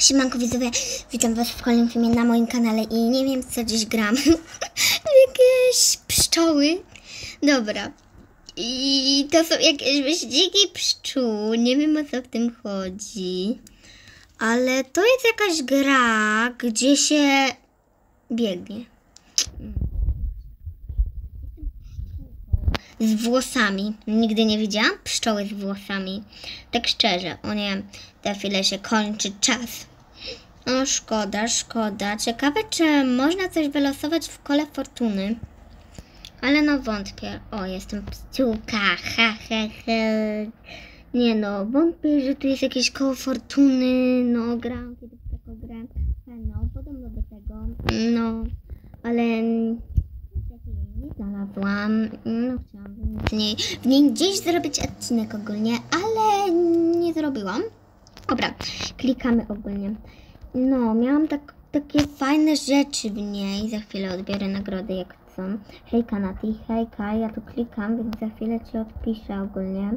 Siemanko widzowie, witam was w kolejnym filmie na moim kanale i nie wiem co dziś gram. jakieś pszczoły. Dobra. I to są jakieś wyścigi pszczół. Nie wiem o co w tym chodzi. Ale to jest jakaś gra, gdzie się biegnie. z włosami. Nigdy nie widziałam pszczoły z włosami. Tak szczerze, o nie, za chwilę się kończy czas. O, szkoda, szkoda. Ciekawe, czy można coś wylosować w kole fortuny. Ale no wątpię. O, jestem pszczółka, ha, ha, ha. Nie no, wątpię, że tu jest jakieś koło fortuny. No, gram kiedyś taką grę. No, podobno do tego. No, ale nie znalazłam. No, chciałam w niej, w niej gdzieś zrobić odcinek ogólnie, ale nie zrobiłam. Dobra, klikamy ogólnie. No, miałam tak, takie fajne rzeczy w niej. Za chwilę odbiorę nagrody jak chcą. Hejka Nati, hejka, ja tu klikam, więc za chwilę Ci odpiszę ogólnie.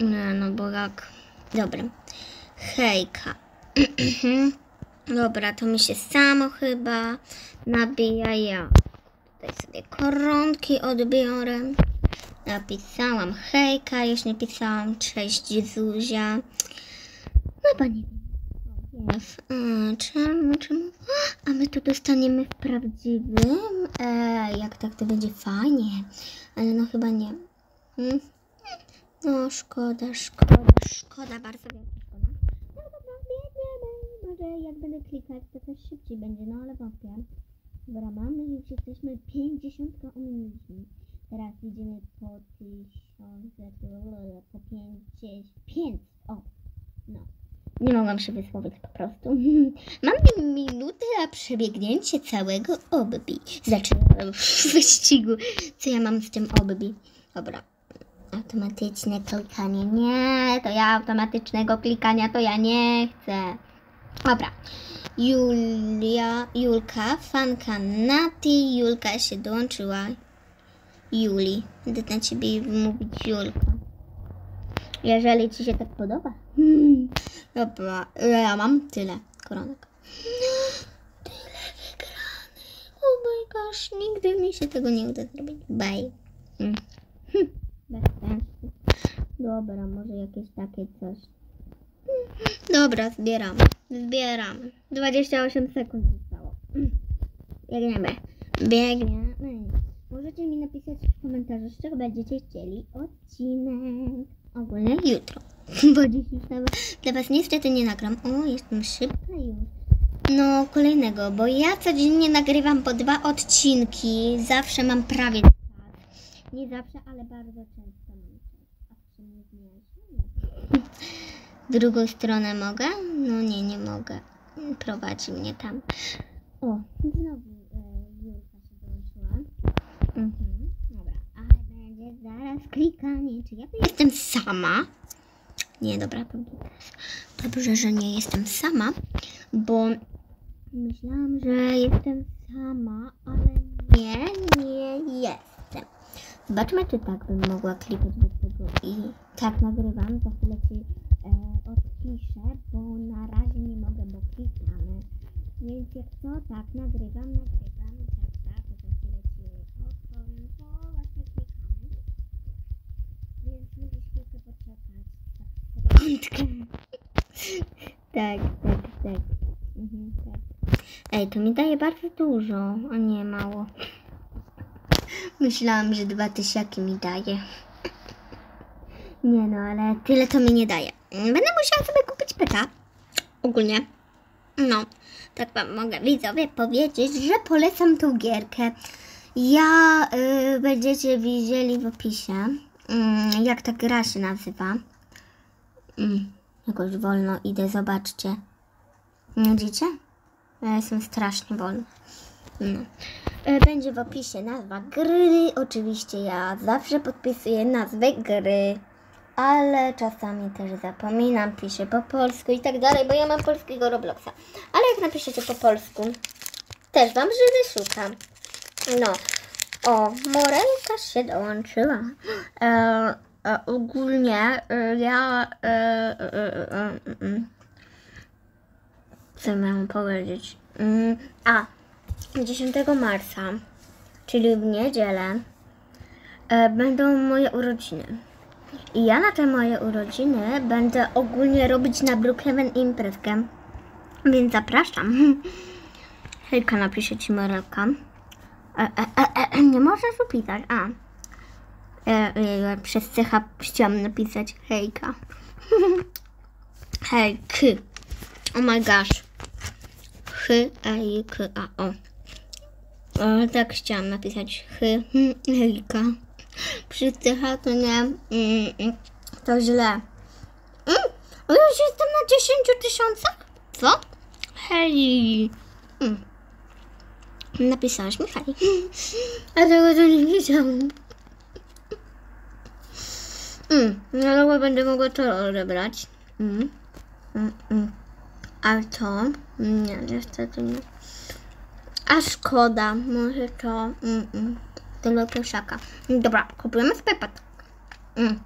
Nie no, bo jak... Dobra. Hejka. Dobra, to mi się samo chyba nabija ja. Tutaj sobie koronki odbiorę. Napisałam hejka, już nie pisałam cześć Zuzia. No. Jest. A, czemu, czemu? A my to dostaniemy w prawdziwym? E, jak tak to będzie fajnie. Ale no chyba nie. Hmm? No szkoda, szkoda, szkoda, bardzo wielka szkoda. No dobra, biegniemy. Może jak będę klikać, to coś szybciej będzie, no ale wątpię. Dobra, mamy już jesteśmy 50 ominęliśmy. Teraz idziemy po 1000, po 5, 5, o, no. Nie mogłam się wysłowić po prostu. Mam minutę na przebiegnięcie całego obbi. Zaczynam wyścigu. Co ja mam z tym obbi? Dobra. Automatyczne klikanie. Nie, to ja automatycznego klikania to ja nie chcę. Dobra. Julia, Julka, fanka Nati, Julka się dołączyła. Juli. Będę na ciebie mówić Julka. Jeżeli ci się tak podoba. Dobra, ja mam tyle koronek. Tyle wygranych. Oh my gosh, nigdy mi się tego nie uda zrobić. Bye. Mm. Bez sensu. Dobra, może jakieś takie coś. Dobra, zbieram. Zbieram. 28 sekund zostało. Biegniemy. Biegniemy. Możecie mi napisać w komentarzach, z czego będziecie chcieli odcinek. Ogólnie jutro. Bo dziś już dla, dla Was niestety nie nagram. O, jestem szybka już. No, kolejnego, bo ja codziennie nagrywam po dwa odcinki. Zawsze mam prawie. Nie zawsze, ale bardzo często mam. A w? Drugą stronę mogę? No nie, nie mogę. Prowadzi mnie tam. O, znowu e, Julka się dołączyła. Mhm, dobra, ale zaraz klikanie. Czy ja jestem sama? Nie, dobra, to dobrze, że nie jestem sama, bo myślałam, że jestem sama, ale nie, nie jestem. Zobaczmy, czy tak bym mogła klikać do tego i tak nagrywam. Za chwilę ci e, odpiszę, bo na razie nie mogę, bo klikamy. Więc jak co, tak, nagrywam, nagrywam, tak, tak, to za chwilę ci odpowiem, to właśnie klikamy. Więc musisz chwilkę poczekać. Tak, tak, tak, tak. Mhm, tak. Ej, to mi daje bardzo dużo, a nie mało. Myślałam, że dwa tysiaki mi daje. Nie no, ale tyle to mi nie daje. Będę musiała sobie kupić peta. Ogólnie. No, tak wam mogę widzowie powiedzieć, że polecam tą gierkę. Ja y, będziecie widzieli w opisie, y, jak ta gra się nazywa. Jakoś wolno idę, zobaczcie. Widzicie? Ja jestem strasznie wolna. No. E, Będzie w opisie nazwa gry. Oczywiście ja zawsze podpisuję nazwę gry, ale czasami też zapominam, piszę po polsku i tak dalej, bo ja mam polskiego Robloxa. Ale jak napiszecie po polsku, też wam że wyszukam. No. O, Morelka się dołączyła. E, ogólnie e, ja... E, e, e, e, e, co miałam powiedzieć? Mm, a, 10 marca, czyli w niedzielę, e, będą moje urodziny. I ja na te moje urodziny będę ogólnie robić na Brookhaven imprezkę. Więc zapraszam. Hejka, napiszę ci Marelka. E, e, e, e, nie możesz upisać. A. E, e, przez cecha chciałam napisać hejka. Hejky. Oh my gosh. Hy, e, i, k, a, o. o. Tak chciałam napisać hm, hejka. Przez cecha to nie, mm, mm, to źle. Mm, już jestem na 10 tysiącach? Co? Hej. Mm. Napisałaś mi hej. A tego to nie wiedziałam. Mm, no ale będę mogła to odebrać. Mm. Mm, mm. A to? Nie, niestety nie. A szkoda, może to. Mm, mm. Tyle koszaka. Dobra, kupujemy sobie pat. Mm.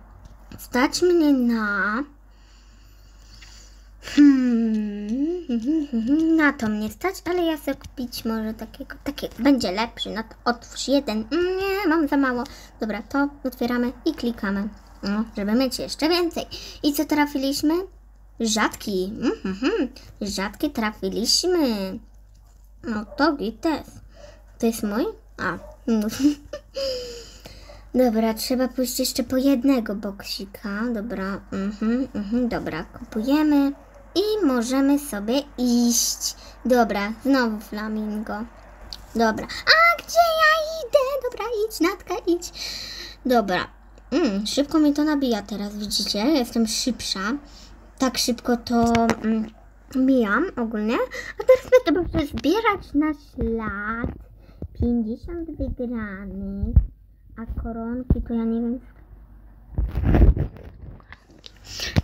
Stać mnie na. Hmm, na to mnie stać, ale ja chcę kupić może takiego, takiego, będzie lepszy, no to otwórz jeden, Mm, nie, mam za mało, dobra, to otwieramy i klikamy, no, żeby mieć jeszcze więcej. I co trafiliśmy? Rzadki, mhm, rzadkie trafiliśmy, no to gites, to jest mój? A, no. Dobra, trzeba pójść jeszcze po jednego boksika. Dobra, mhm, mhm, dobra, kupujemy i możemy sobie iść. Dobra, znowu flamingo. Dobra, a gdzie ja idę? Dobra, idź, Natka, idź. Dobra, mm, szybko mi to nabija teraz, widzicie? Jestem szybsza. Tak szybko to mm, ogólnie. A teraz będę muszę zbierać na ślad 50 wygranych. A koronki to ja nie wiem.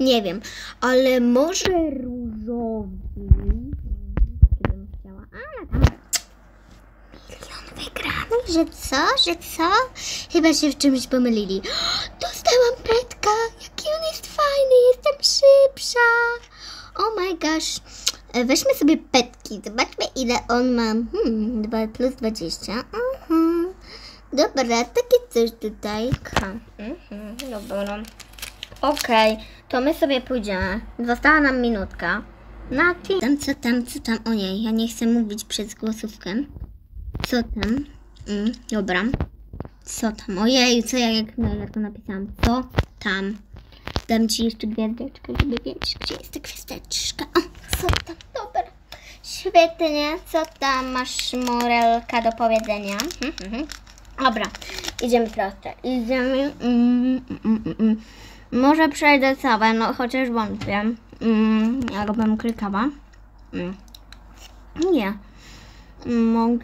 Nie wiem, ale może różowy. Taki bym chciała. A, tam. Milion że co? Że co? Chyba się w czymś pomylili. Dostałam petka! Jaki on jest fajny! Jestem szybsza! Oh my gosh! E, Weźmy sobie petki. Zobaczmy ile on ma. Hmm, 2 plus 20. Mhm. Dobra, takie coś tutaj. Mhm, dobra. Okej, to my sobie pójdziemy. Została nam minutka. Na kim? Tam, co tam, co tam? Ojej, ja nie chcę mówić przez głosówkę. Co tam? Mm, dobra. Co tam? Ojej, co ja jak, jak to napisałam? Co tam? Dam ci jeszcze gwiazdeczkę, żeby wiedzieć, gdzie jest ta gwiazdeczka. O, co tam? Dobra. Świetnie. Co tam masz, Morelka, do powiedzenia? Mhm, mhm. Dobra, idziemy prosto. Idziemy. Mm, mm, mm, mm. Może przejdę całe, no chociaż wątpię. Mm, jakbym klikała. Mm. Nie.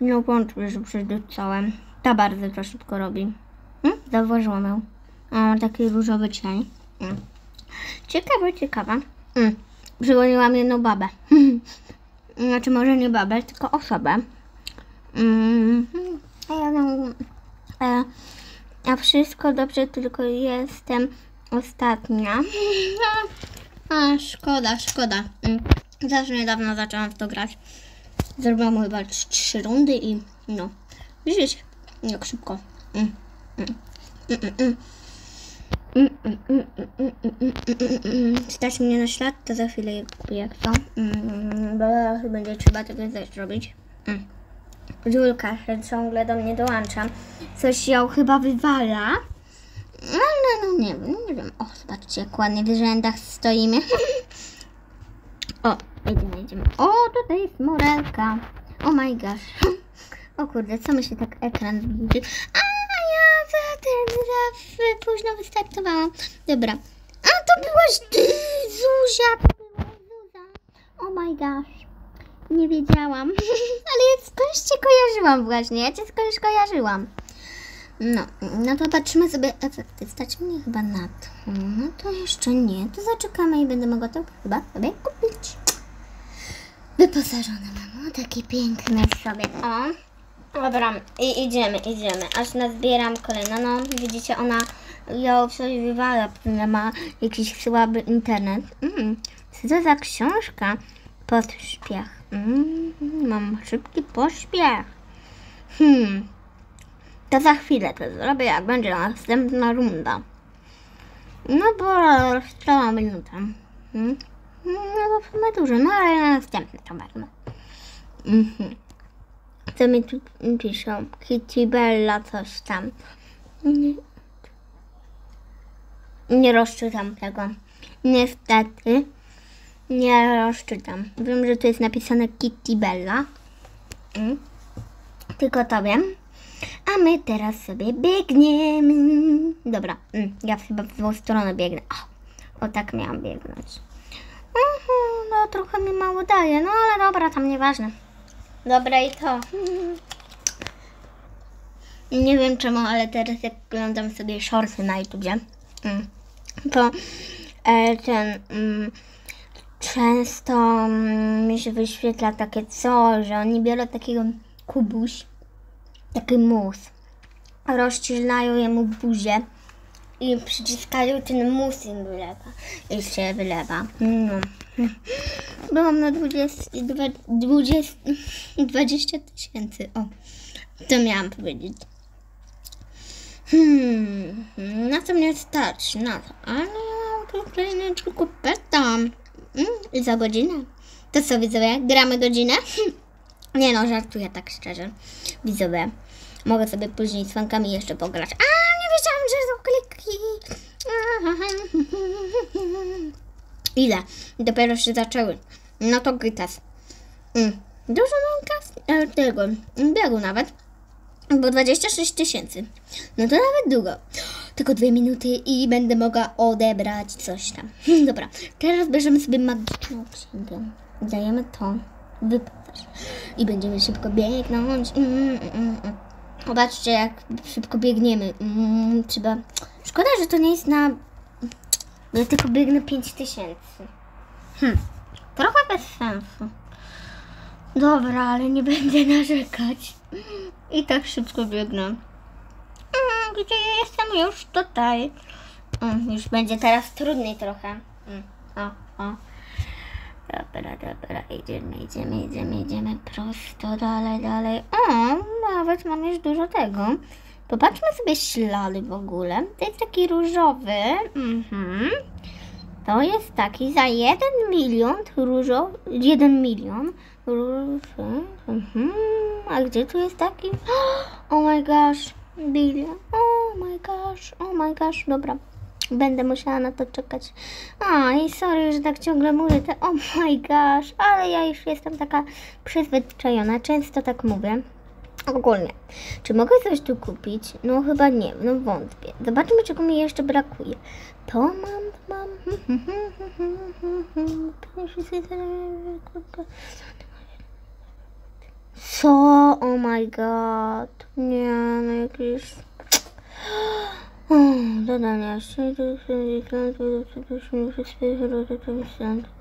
Nie wątpię, że przejdę całe. Ta bardzo to szybko robi. Mm? Zauważyłam ją. O, taki różowy cień. Mm. Ciekawe, ciekawe. Mm. Przygoniłam jedną babę. znaczy może nie babę, tylko osobę. Mm. A ja no, E, a wszystko dobrze, tylko jestem ostatnia. A, szkoda, szkoda. Mm. Zawsze niedawno zaczęłam w to grać. Zrobiłam chyba trzy rundy i no. Widzisz, jak szybko. Stać mnie na ślad, to za chwilę jak to. Bo będzie trzeba tego coś zrobić. Julka się ciągle do mnie dołącza. Coś ją chyba wywala. No, no, no, nie wiem, nie wiem. O, zobaczcie, jak ładnie w rzędach stoimy. o, idziemy, idziemy. O, tutaj jest morelka. Oh my gosh. O kurde, co mi się tak ekran zbudził? A, ja za ten, za późno wystartowałam. Dobra. A, to byłaś ty, Zuzia, to była Zuza. Oh my gosh. Nie wiedziałam. Ale ja skądś cię kojarzyłam właśnie. Ja cię skądś kojarzyłam. No, no to patrzymy sobie efekty. Stać mnie chyba na to. No to jeszcze nie. To zaczekamy i będę mogła to chyba sobie kupić. Wyposażone mam. O, takie piękne sobie. O. Dobra, i idziemy, idziemy. Aż nazbieram kolejną. No, widzicie, ona ją coś wywala, pewnie ma jakiś słaby internet. Mm, co za książka? Pośpiech. Mm, mam szybki pośpiech. Hmm. To za chwilę to zrobię, jak będzie następna runda. No bo cała minuta. Hmm. No to w sumie dużo, no ale na następny to wezmę. Mhm. Co mi tu piszą? Kitty Bella coś tam. Nie, nie rozczytam tego. Niestety. Nie rozczytam. Wiem, że tu jest napisane Kitty Bella. Mm. Tylko to wiem. A my teraz sobie biegniemy. Dobra, mm, ja chyba w złą stronę biegnę. O, o tak miałam biegnąć. Trochę mi mało daje, no ale dobra, tam nieważne. Dobra i to. Nie wiem czemu, ale teraz jak oglądam sobie shorty na YouTubie, mm, to e, ten mm, często mm, mi się wyświetla takie co, że oni biorą takiego kubuś, taki mus, rozcielają jemu buzię i przyciskają ten mus im wylewa i się wylewa. No. Byłam na 20, 20, 20 tysięcy. O, to miałam powiedzieć. Hmm, na to mnie stać, na to. Ale ja tutaj tylko petam. Mm, za godzinę. To co widzowie, gramy godzinę? nie no, żartuję tak szczerze. Widzowie, mogę sobie później z fankami jeszcze pograć. A, wiedziałam, że są kliki. Ile? Dopiero się zaczęły. No to gitas. Mm. Dużo mam kas e, tego, biegu nawet. Bo 26 tysięcy. No to nawet długo. Tylko dwie minuty i będę mogła odebrać coś tam. Dobra, teraz bierzemy sobie magiczną księgę. Dajemy to. Wypadasz. I będziemy szybko biegnąć. Mm, mm, mm. Zobaczcie, jak szybko biegniemy. Mm, trzeba... Szkoda, że to nie jest na... Ja tylko biegnę 5 tysięcy. Hmm. Trochę bez sensu. Dobra, ale nie będę narzekać. I tak szybko biegnę. Mm, Gdzie jestem już tutaj? Mm, Już będzie teraz trudniej trochę. Mm, O, o. Dobra, dobra, idziemy, idziemy, idziemy, idziemy prosto, dalej, dalej. O, nawet mam już dużo tego. Popatrzmy sobie ślady w ogóle. To jest taki różowy. Mhm. To jest taki za jeden milion różowy, jeden milion różowy. Mhm. A gdzie tu jest taki? Oh my gosh, bilion. Oh my gosh, oh my gosh. Dobra, będę musiała na to czekać. A i sorry, że tak ciągle mówię oh my gosh, ale ja już jestem taka przyzwyczajona, często tak mówię. Ogólnie. Czy mogę coś tu kupić? No chyba nie, no wątpię. Zobaczmy, czego mi jeszcze brakuje. To mam, mam. Co? Oh my god. Nie, no jakieś... Dodania.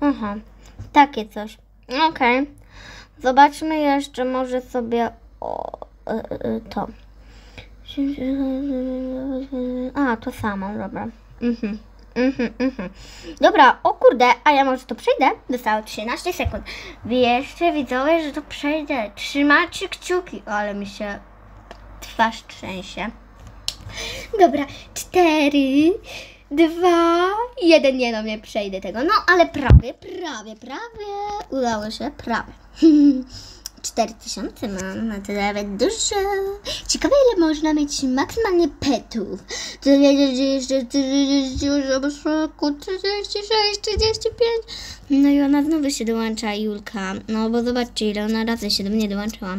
Aha, takie coś. Okej. Zobaczmy jeszcze może sobie o, e, e, to. A, to samo, dobra. Mhm. Mhm, mhm. Dobra, o kurde, a ja może to przejdę? Zostało 13 sekund. Wierzcie widzowie, że to przejdę. Trzymajcie kciuki, ale mi się twarz trzęsie. Dobra, cztery, dwa, jeden. Nie no, nie przejdę tego. No, ale prawie, prawie, prawie. Udało się, prawie. 4000 mam, no to nawet dużo. Ciekawe ile można mieć maksymalnie petów. To wiedzieć, że jeszcze 30, roku 36, 35. No i ona znowu się dołącza, Julka. No bo zobaczcie, ile ona razy się do mnie dołączyła.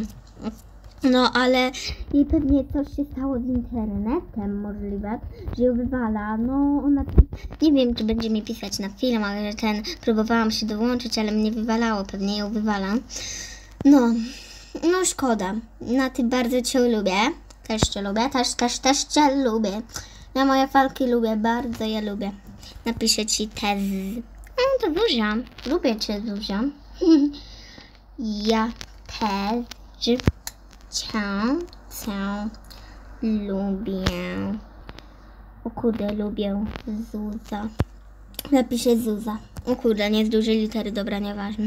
No, ale i pewnie coś się stało z internetem możliwe, że ją wywala. No, ona, nie wiem, czy będzie mi pisać na film, ale ten, próbowałam się dołączyć, ale mnie wywalało, pewnie ją wywala. No, no szkoda. Na ty bardzo cię lubię. Też cię lubię, też, też, też cię lubię. Ja moje falki lubię, bardzo je lubię. Napiszę ci tezy. No to Zuzia. Lubię cię, Zuzia. ja też cię, cię lubię. O kurde, lubię Zuza. Napiszę Zuza. O kurde, nie z dużej litery, dobra, nieważne.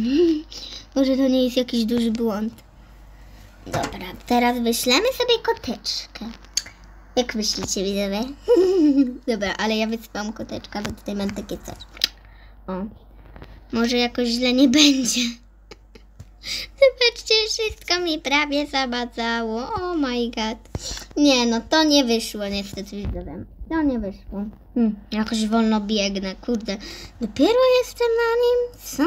Może to nie jest jakiś duży błąd. Dobra, teraz wyślemy sobie koteczkę. Jak myślicie, widzowie? Dobra, ale ja wysypam koteczka, bo tutaj mam takie coś. O, może jakoś źle nie będzie. Zobaczcie, wszystko mi prawie zamadzało. Oh my god. Nie, no to nie wyszło niestety, widzowie. To nie wyszło. Hmm, jakoś wolno biegnę, kurde. Dopiero jestem na nim? Co?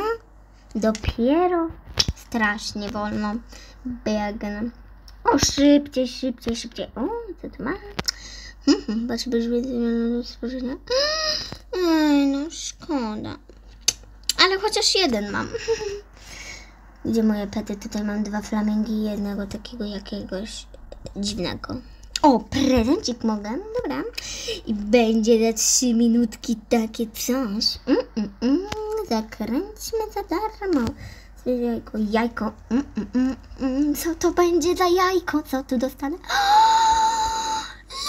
Dopiero? Strasznie wolno biegnę. O, szybciej, szybciej, szybciej. O, co tu ma? Hmm, hmm, Potrzebujesz wiedzy do stworzenia? Ej, no szkoda. Ale chociaż jeden mam. Gdzie moje pety? Tutaj mam dwa flamingi i jednego takiego jakiegoś dziwnego. O, prezencik mogę? Dobra. I będzie za trzy minutki takie coś. Mm, mm, mm. Zakręćmy za darmo. Jajko, jajko. Mm, mm, mm, mm. Co to będzie za jajko? Co tu dostanę?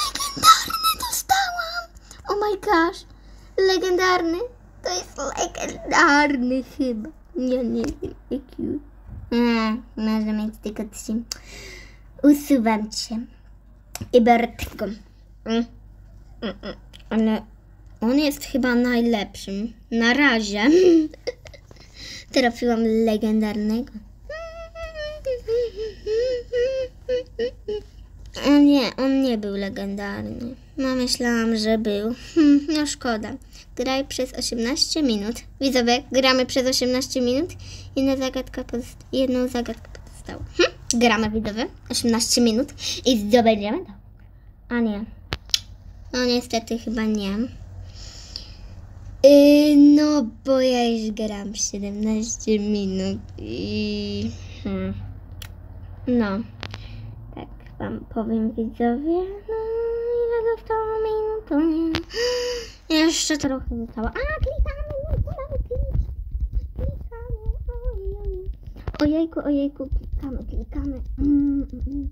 Legendarny dostałam! Oh my gosh. Legendarny. To jest legendarny chyba. Nie, nie wiem, jaki. Mm, może mieć tylko trzy. Usuwam cię. I Bertko. Mm. Mm, mm. Ale on jest chyba najlepszym. Na razie. Trafiłam legendarnego. O nie, on nie był legendarny. No myślałam, że był. No szkoda. Graj przez 18 minut. Widzowie, gramy przez 18 minut. Jedna zagadka jedną zagadkę pozostało. Hm? Gramy widzowie. 18 minut i zdobędziemy. A nie. No niestety chyba nie. Yy, no, bo ja już gram 17 minut i... Hmm. No, tak wam powiem widzowie. No, ile zostało minut, to nie. Jeszcze trochę zostało. A, klikamy, no, klikamy, klikamy, ojej. Ojejku, ojejku, klikamy, klikamy. Mm, mm, mm.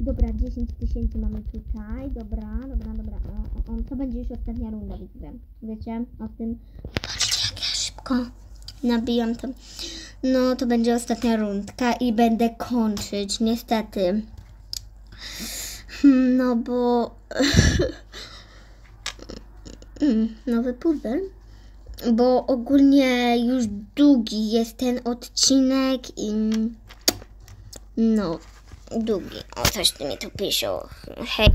Dobra, 10 tysięcy mamy tutaj. Dobra, dobra, dobra. O, o. To będzie już ostatnia runda, widzę. Wiecie o tym? Patrzcie, jak ja szybko nabijam to. No, to będzie ostatnia rundka i będę kończyć, niestety. Hmm, No bo... Mm, Nowy puzzle. Bo ogólnie już długi jest ten odcinek i... No, długi. O, coś ty mi tu piszą. Hej.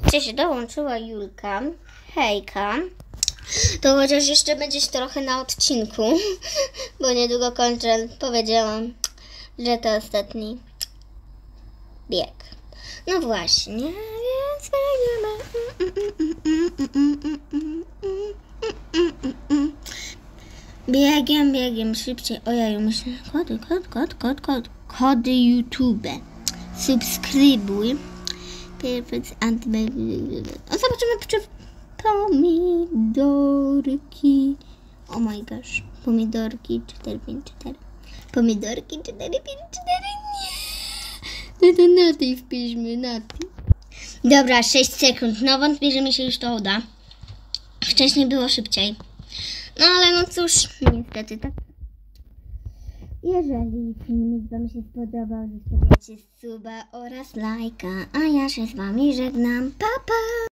Wreszcie się dołączyła Julka. Hejka. To chociaż jeszcze będziesz trochę na odcinku, bo niedługo kończę. Powiedziałam, że to ostatni bieg. No właśnie, biegniemy. Biegiem, biegiem, szybciej. Ojej, myślę, kody, kod, kod, kod, kod. Kody YouTube. Subskrybuj. Perfect and... O, zobaczymy, czy pomidorki. Oh my gosh. Pomidorki 454. Pomidorki 454. Nie. No to na tej wpiszmy, na tej. Dobra, 6 sekund. No wątpię, że mi się już to uda. Wcześniej było szybciej. No ale no cóż, niestety tak. Jeżeli filmik Wam się spodobał, zostawiacie suba oraz lajka, a ja się z Wami żegnam. Pa, pa!